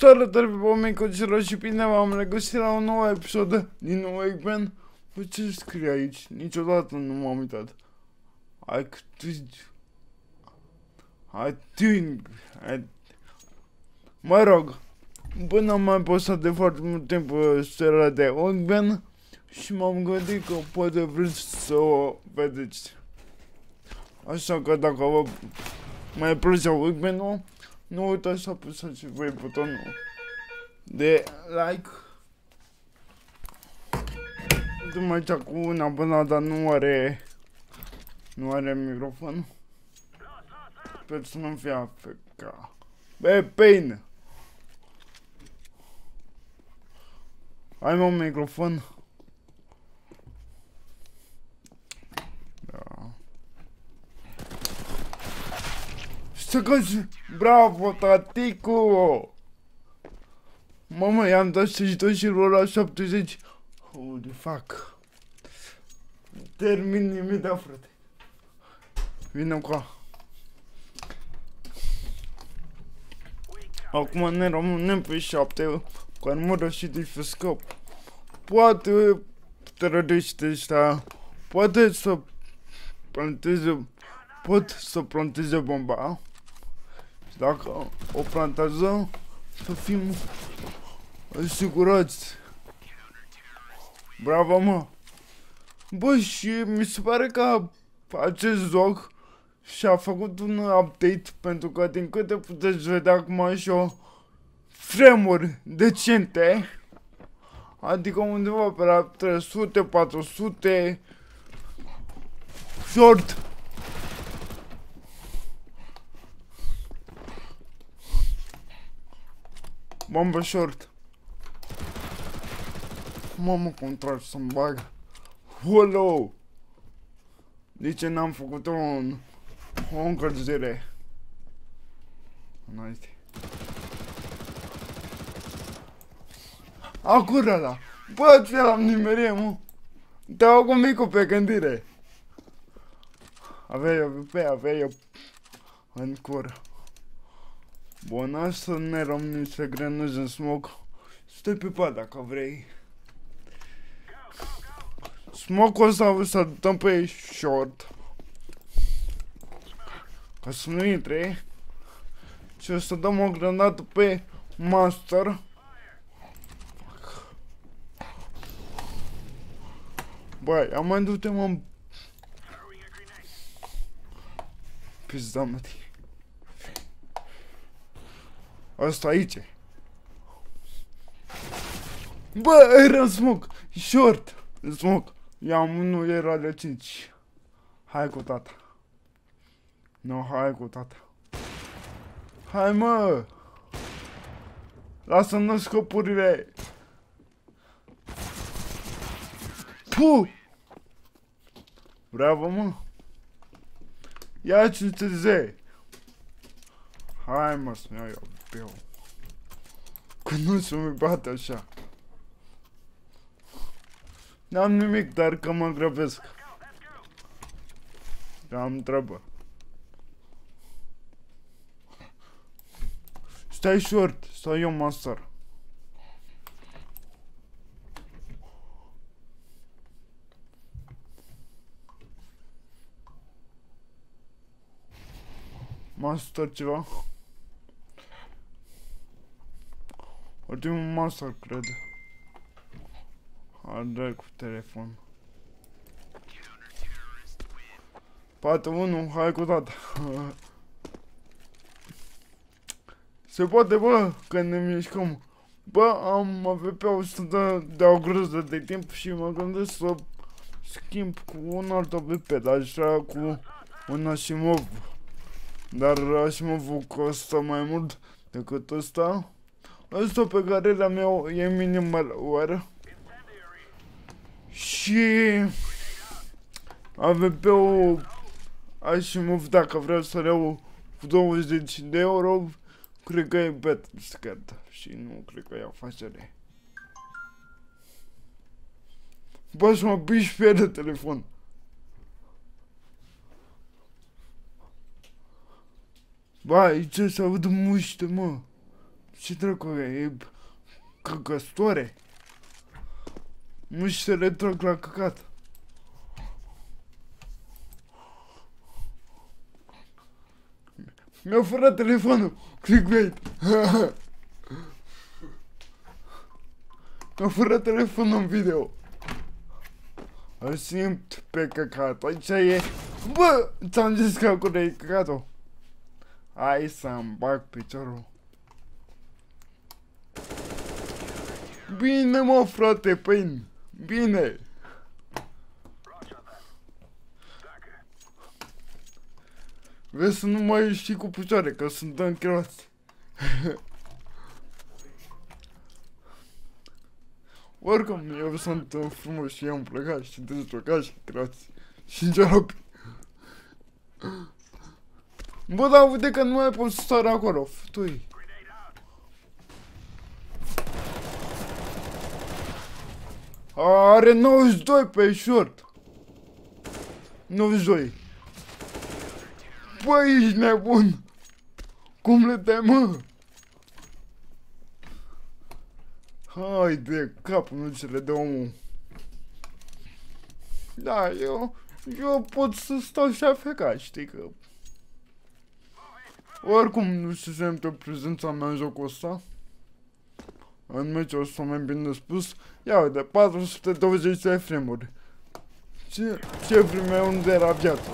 Salutare pe oameni consilor și bine v-am regăsit la un nou episod din nou Eggman. Păi ce scrie aici? Niciodată nu m-am uitat. Activ... Ating... Mă rog, până am mai postat de foarte mult timp uh, seria de Eggman și m-am gândit că poate vreți să o vedeți. Așa că dacă vă mai place Eggman-ul, nu uitați să apăsați voi butonul de like. Dăm aici cu una până, dar nu are... Nu are microfon. Sper să nu fie afectat. Be, pain! Ai mă un microfon? Să găsi... Bravo, taticu! Mamă, i-am dat săjitor și rol la 70. Holy fuck. Termin imediat, frate. Vine cu a. Acum ne rămânem pe 7 cu armură și difuscop. Poate teroriști ăștia, poate să planteze, pot să planteze bomba. Și dacă o plantează, să fim asigurați. Bravo, mă! Bă, și mi se pare că acest joc și-a făcut un update pentru că din câte puteți vedea acum și o fremuri decente adică undeva pe la 300, 400 short bombă short Mamă, cum tragi să-mi bag. Hello! De ce n-am făcut un, o încălzire? Nice. Acura la. Bă, ce l-am nimerit, mă. Te-au cu micul pe gândire. Avea eu pe avea eu în cur. Bun, să ne rămânem să grenezi în smoke. Stai pe pat dacă vrei. Smoke-ul ăsta să dăm pe short. Ca să nu intre. Și o să dăm o granată pe master. Băi, am mai du-te mă Pizda mă Asta aici Bă, era smoke Short Smoke I-am unul, era de 5. Hai cu tata. Nu, hai cu tata. Hai mă! Lasă-mi scopurile! Puh! Bravo, mă! Ia 500 Hai mă să-mi iau eu pe eu. Că nu să-mi bate așa. N-am nimic, dar că mă grăbesc. Am treabă. Stai short, stai eu master. Master ceva? Ultimul master, cred. Arde cu telefon. Poate unul, hai cu tata. Se poate, bă, când ne mișcăm. Bă, am avut 100 de, de o grăză de timp și mă gândesc să schimb cu un alt AVP, dar așa cu un Asimov. Dar Asimovul costă mai mult decât ăsta. Ăsta pe care l-am eu e minimal, oare? Și avem pe o Asimov dacă vreau să le iau cu 20 de euro, cred că e better scad și nu cred că e afacere. Bă, să mă piși pe de telefon. Bă, aici se aud muște, mă. Ce dracu e? Căcăstoare? Nu și se retrag la căcat. Mi-a furat telefonul. Clickbait. Mi-a furat telefonul în video. Îl simt pe căcat. Aici e... Bă! Ți-am zis că acolo e căcatul. Hai să-mi bag piciorul. Bine mă frate, păi Bine. Vezi să nu mai știi cu picioare, că sunt închirați. Oricum, eu sunt frumos și am plecat și dezblocat și creați și înceropi. Bă, dar uite că nu mai pot să sar acolo, ftui. Are 92 pe short. 92. Băi, ești nebun! Cum le dai, mă? Hai de cap, nu ce le dă omul. Da, eu, eu pot să stau și afeca, știi că... Oricum nu se simte prezența mea în jocul ăsta. În meci o să mai bine spus. Ia uite, 420 de frame-uri. Ce, ce vreme unde era viața?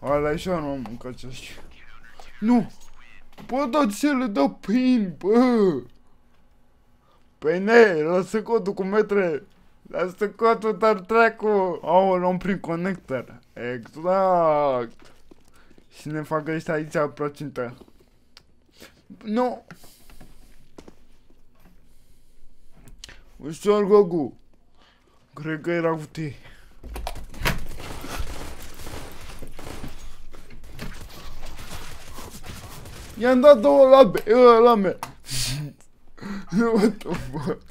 Ala așa nu am mâncat acești. Nu! Bă, dar ce le dă pin, bă! Păi ne, lasă codul cu metre! Lasă codul, dar trecu! Au, luăm prin conector. Exact! Și ne fac ăștia aici procentă. Nu! Ușor, Gogu! Cred că era cu tine. I-am dat două labe, la mea. What the fuck?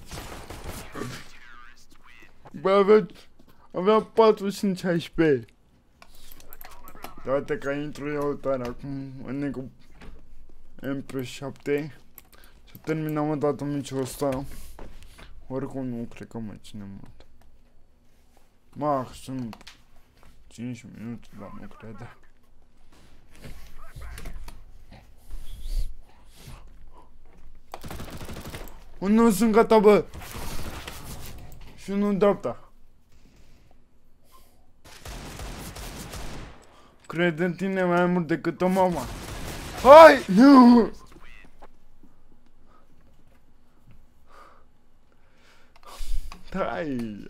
Bă, avea, avea 45 HP. Toate ca intru eu tare acum în cu MP7 Să terminăm o dată meciul ăsta Oricum nu cred că mai ține mult Maxim 5 minute, dar nu cred Nu sunt gata, bă! Și unul în dreapta. Cred în tine mai mult decât o mama. Hai! Nu! Hai!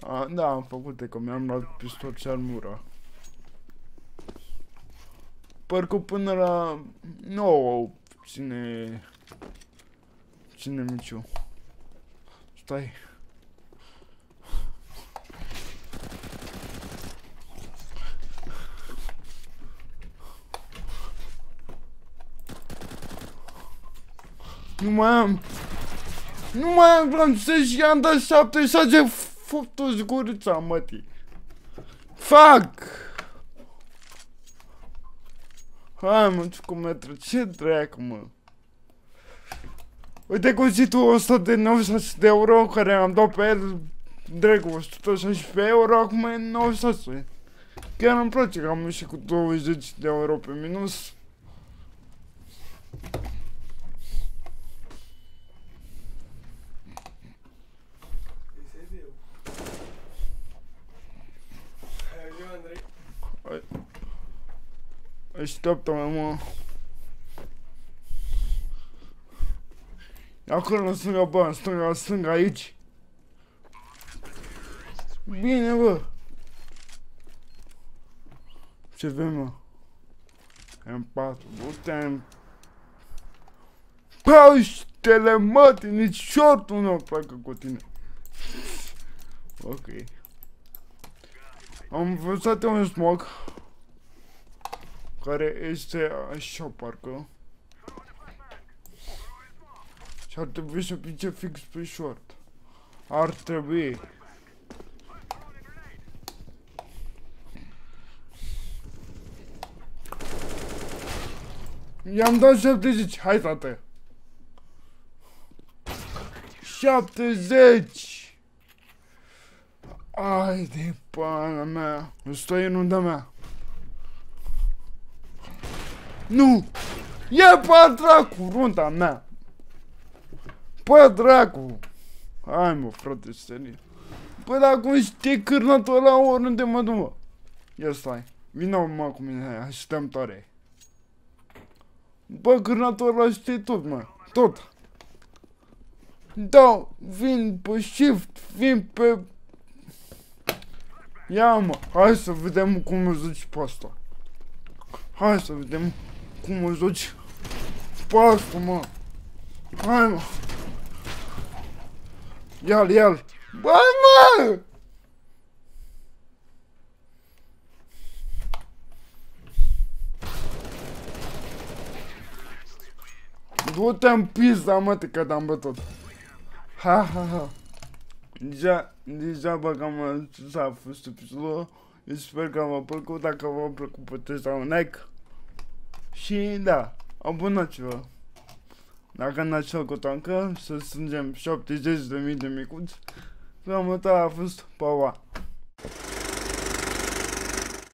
A, da, am făcut că mi-am luat pistol și armura. Parcă până la 9 ține... Ține miciu. Stai. Nu mai am... Nu mai am francez și am dat 76 făptus gurița, mătii. Fuck! Hai mă, ce cum metru, ce dracu mă. Uite cum zi tu 100 de 96 de euro care am dat pe el Dracu, 116 euro, acum e 96. Chiar îmi place că am ieșit cu 20 de euro pe minus. Așteaptă-mă, mă. Acolo în stânga, bă, în stânga, în stânga, aici. Bine, bă. Ce vrem, mă? M4, du-te Paștele, mă, nici shortul nu pleacă cu tine. Ok. Am văzut un smoke care este așa, parcă. Și ar trebui să pice fix pe short. Ar trebui. I-am dat 70, hai tate! 70! Ai de pana mea, stai în unda mea! Nu! E pe dracu, runda mea! Pe dracu! Hai mă, frate, serios. Păi dacă știi cârnatul ăla oriunde mă duc, mă. Ia stai. Vină mă cu mine, hai, așteptăm tare. Bă, cârnatul ăla știi tot, mă. Tot. Da, vin pe shift, vin pe... Ia mă, hai să vedem cum îți duci pe asta. Hai să vedem cum îți duci pe asta, mă. Hai mă. Ia-l, ia-l. Bă, mă! Du-te în pizda, mă, că te-am bătut. Ha, ha, ha. Deja, degeaba că am s a fost episodul. Eu sper că v-a plăcut. Dacă v-a plăcut, puteți da un like. Și da, abonați-vă. Dacă n-ați făcut încă, să strângem 70.000 de micuți. Următoarea a fost Paua.